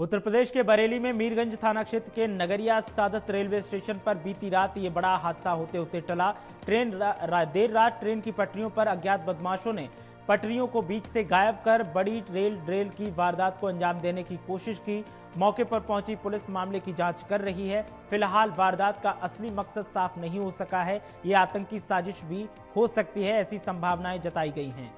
उत्तर प्रदेश के बरेली में मीरगंज थाना क्षेत्र के नगरिया सादत रेलवे स्टेशन पर बीती रात ये बड़ा हादसा होते होते टला। ट्रेन रा, रा, देर रात ट्रेन की पटरियों पर अज्ञात बदमाशों ने पटरियों को बीच से गायब कर बड़ी रेल ड्रेल की वारदात को अंजाम देने की कोशिश की। मौके पर पहुँची पुलिस मामले की जाँच कर रही है। फ़िलहाल वारदात का असली मकसद साफ़ नहीं हो सका है। ये आतंकी साजिश भी हो सकती है ऐसी संभावनाएँ जताई गई हैं।